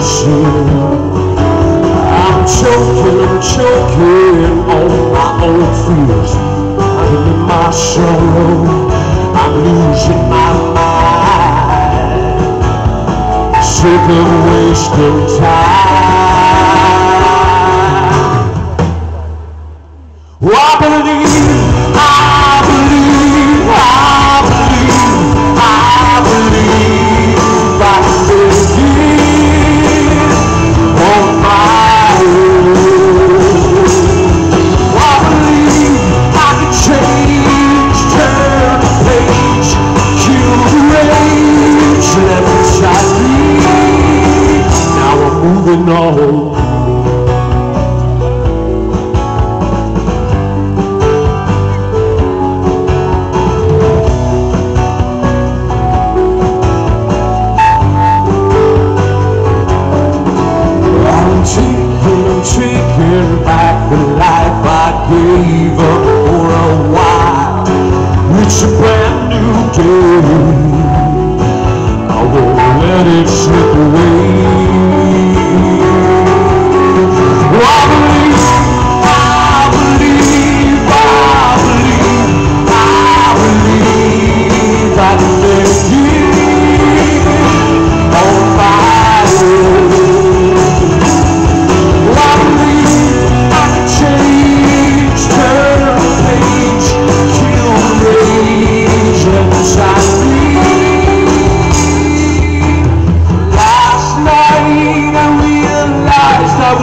soon. I'm choking, I'm choking on my own fears. I'm in my sorrow, I'm losing my mind. Sick of wasting time. Well, I'm taking, taking back the life I gave up for a while. It's a brand new day. I won't let it slip away. I believe, I believe, I believe, I believe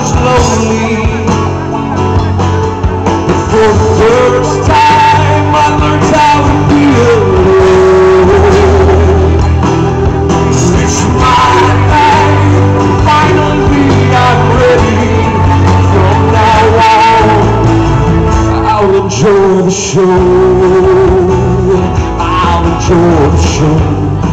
slowly. For the first time I learned how to be alone. My finally I'm ready. Now I'll enjoy the show. I'll enjoy the show.